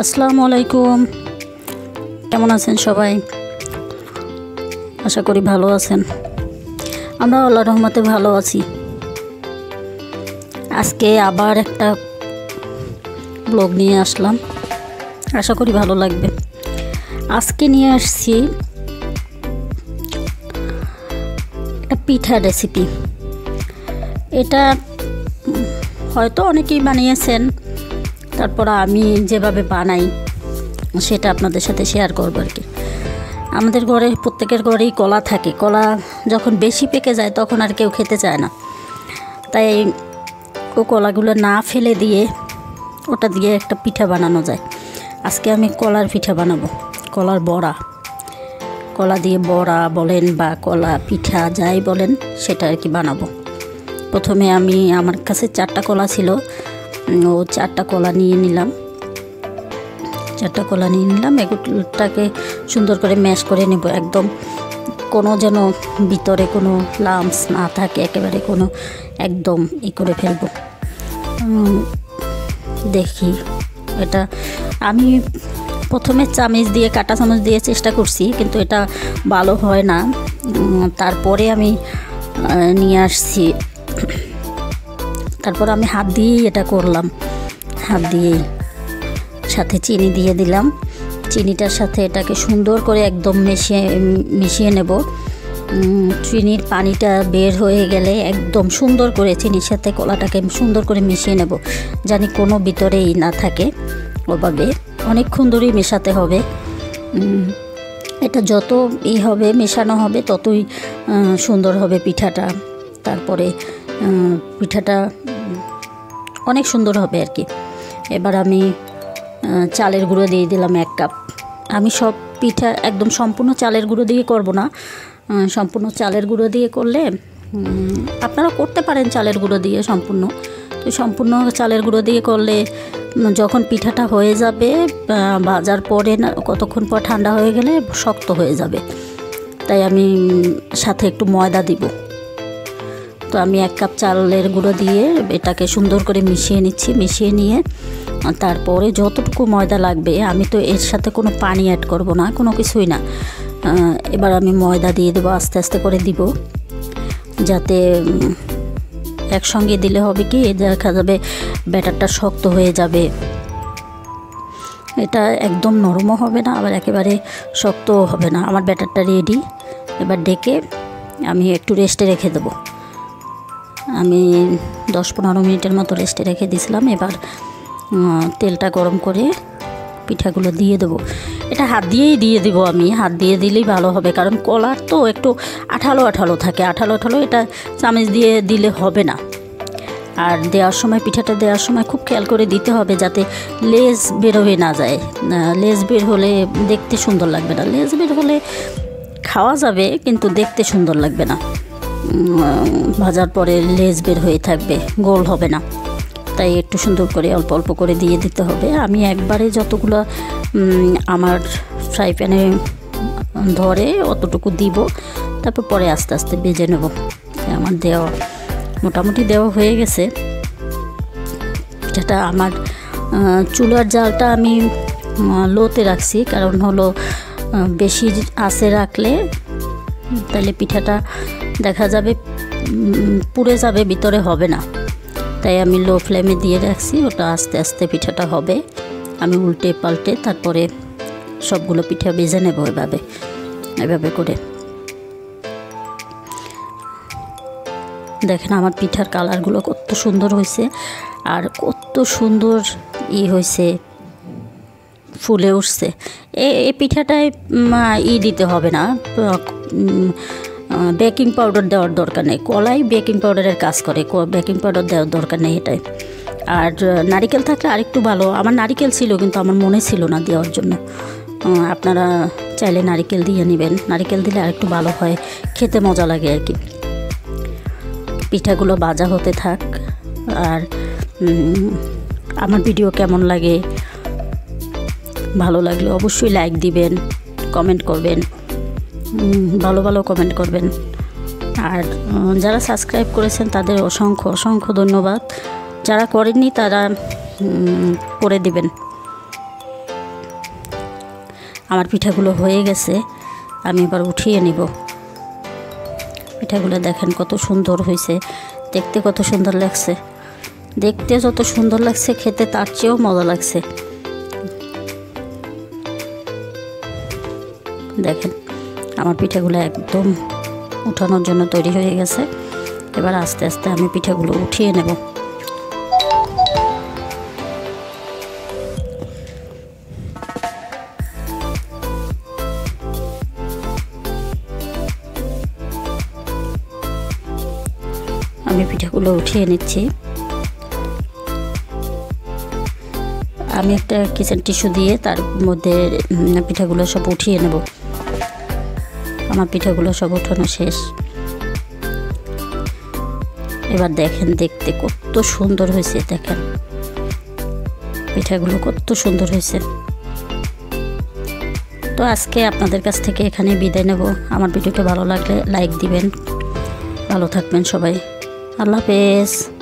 আসসালামু আলাইকুম। কেমন আছেন সবাই? আশা করি ভালো আছেন। আমরা আল্লাহ রহমতে ভালো আছি। আজকে আবার একটা ব্লগ নিয়ে আসলাম। আশা করি ভালো লাগবে। আজকে নিয়ে আসছি একটা পিঠা রেসিপি এটা হয়তো অনেকেই বানিয়েছেন। তারপর আমি যেভাবে বানাই, সেটা আপনাদের সাথে শেয়ার করব আর কি। আমাদের ঘরে, প্রত্যেকের ঘরেই কলা থাকে। কলা যখন বেশি পেকে যায়, তখন আর কেউ খেতে চায় না। তাই ও কলাগুলো না ফেলে দিয়ে ওটা দিয়ে একটা পিঠা বানানো যায়। আজকে আমি কলার পিঠা বানাবো। কলার বড়া। কলা দিয়ে বড়া বলেন বা কলা পিঠা যাই বলেন, সেটা আর কি বানাবো। প্রথমে আমি, আমার কাছে চারটা কলা ছিল। ও চারটা কলা নিয়ে নিলাম। চারটা কলা নিয়ে নিলাম, এগুলোটাকে সুন্দর করে ম্যাশ করে নেব। একদম কোনো যেন ভিতরে কোনো লামস না থাকে, একেবারে কোনো একদম ই করে ফেলব। দেখি, এটা আমি প্রথমে চামচ দিয়ে, কাটা চামচ দিয়ে চেষ্টা করছি, কিন্তু এটা ভালো হয় না। তারপরে আমি নিয়ে আসছি। তারপর আমি হাত দিয়েই এটা করলাম। হাত দিয়েই সাথে চিনি দিয়ে দিলাম। চিনিটার সাথে এটাকে সুন্দর করে একদম মিশিয়ে মিশিয়ে নেব। চিনির পানিটা বের হয়ে গেলে একদম সুন্দর করে চিনির সাথে কলাটাকে সুন্দর করে মিশিয়ে নেব। জানি কোনো ভিতরেই না থাকে ওভাবে। অনেকক্ষণ ধরেই মেশাতে হবে। এটা যত ই হবে, মেশানো হবে, ততই সুন্দর হবে পিঠাটা। তারপরে পিঠাটা অনেক সুন্দর হবে আর কি। এবার আমি চালের গুঁড়ো দিয়ে দিলাম এক কাপ। আমি সব পিঠা একদম সম্পূর্ণ চালের গুঁড়ো দিয়ে করব না। সম্পূর্ণ চালের গুঁড়ো দিয়ে করলে আপনারা করতে পারেন চালের গুঁড়ো দিয়ে সম্পূর্ণ। তো সম্পূর্ণ চালের গুঁড়ো দিয়ে করলে যখন পিঠাটা হয়ে যাবে বাজার পরে না, কতক্ষণ পর ঠান্ডা হয়ে গেলে শক্ত হয়ে যাবে। তাই আমি সাথে একটু ময়দা দিব। তো আমি এক কাপ চালের গুঁড়ো দিয়ে এটাকে সুন্দর করে মিশিয়ে নিচ্ছি, মিশিয়ে নিয়ে তারপরে যতটুকু ময়দা লাগবে, আমি তো এর সাথে কোনো পানি অ্যাড করব না, কোনো কিছুই না। এবার আমি ময়দা দিয়ে দেবো, আস্তে আস্তে করে দিব। যাতে একসঙ্গে দিলে হবে কি, দেখা যাবে ব্যাটারটা শক্ত হয়ে যাবে। এটা একদম নরমও হবে না, আবার একেবারে শক্তও হবে না। আমার ব্যাটারটা রেডি এবার ডেকে আমি একটু রেস্টে রেখে দেবো। আমি দশ পনেরো মিনিটের মতো রেস্টে রেখে দিয়েছিলাম। এবার তেলটা গরম করে পিঠাগুলো দিয়ে দেবো। এটা হাত দিয়েই দিয়ে দেবো আমি। হাত দিয়ে দিলেই ভালো হবে, কারণ কলার তো একটু আঠালো আঠালো থাকে। আঠালো আঠালো এটা চামচ দিয়ে দিলে হবে না। আর দেওয়ার সময়, পিঠাটা দেওয়ার সময় খুব খেয়াল করে দিতে হবে যাতে লেজ বেরোবে না যায়। লেজ বের হলে দেখতে সুন্দর লাগবে না। লেজ বের হলে খাওয়া যাবে, কিন্তু দেখতে সুন্দর লাগবে না। ভাজার পরে লেজ বের হয়ে থাকবে, গোল হবে না। তাই একটু সুন্দর করে অল্প অল্প করে দিয়ে দিতে হবে। আমি একবারে যতগুলো আমার ফ্রাই প্যানে ধরে অতটুকু দিব, তারপর পরে আস্তে আস্তে বেজে নেব। আমার দেওয়া মোটামুটি দেওয়া হয়ে গেছে। যেটা আমার চুলার জালটা আমি লোতে রাখছি, কারণ হলো বেশি আঁচে রাখলে, তাহলে পিঠাটা দেখা যাবে পুড়ে যাবে, ভিতরে হবে না। তাই আমি লো ফ্লেমে দিয়ে রাখছি, ওটা আস্তে আস্তে পিঠাটা হবে। আমি উল্টে পাল্টে তারপরে সবগুলো পিঠা বেজে নেব এভাবে এভাবে করে। দেখেন আমার পিঠার কালারগুলো কত সুন্দর হয়েছে, আর কত সুন্দর ই হয়েছে, ফুলে উঠছে। এই পিঠাটায় ই দিতে হবে না বেকিং পাউডার দেওয়ার দরকার নেই। কলাই বেকিং পাউডারের কাজ করে। বেকিং পাউডার দেওয়ার দরকার নেই এটাই। আর নারিকেল থাকলে আরেকটু ভালো। আমার নারিকেল ছিল কিন্তু আমার মনে ছিল না দেওয়ার জন্য। আপনারা চাইলে নারিকেল দিয়ে নেবেন। নারিকেল দিলে আরেকটু ভালো হয়। খেতে মজা লাগে আর কি। পিঠাগুলো বাজা হতে থাক। আর আমার ভিডিও কেমন লাগে, ভালো লাগলে অবশ্যই লাইক দিবেন কমেন্ট করবেন। ভালো ভালো কমেন্ট করবেন। আর যারা সাবস্ক্রাইব করেছেন তাদের অসংখ্য অসংখ্য ধন্যবাদ। যারা করেননি তারা করে দিবেন। আমার পিঠাগুলো হয়ে গেছে, আমি এবার উঠিয়ে নিব। পিঠাগুলো দেখেন কত সুন্দর হয়েছে, দেখতে কত সুন্দর লাগছে। দেখতে যত সুন্দর লাগছে, খেতে তার চেয়েও মজা লাগছে। দেখেন। আমার পিঠাগুলো একদম উঠানোর জন্য তৈরি হয়ে গেছে। এবার আস্তে আস্তে আমি পিঠাগুলো উঠিয়ে নেব। আমি পিঠাগুলো উঠিয়ে নিচ্ছি। আমি একটা কিচেন টিস্যু দিয়ে তার মধ্যে পিঠাগুলো সব উঠিয়ে নেব। আমার পিঠাগুলো সব উঠানো শেষ। এবার দেখেন দেখতে কত সুন্দর হয়েছে, দেখেন। পিঠাগুলো কত সুন্দর হয়েছে। তো আজকে আপনাদের কাছ থেকে এখানে বিদায় নেব। আমার ভিডিওটা ভালো লাগলে লাইক দিবেন। ভালো থাকবেন সবাই। আল্লাহ হাফেজ।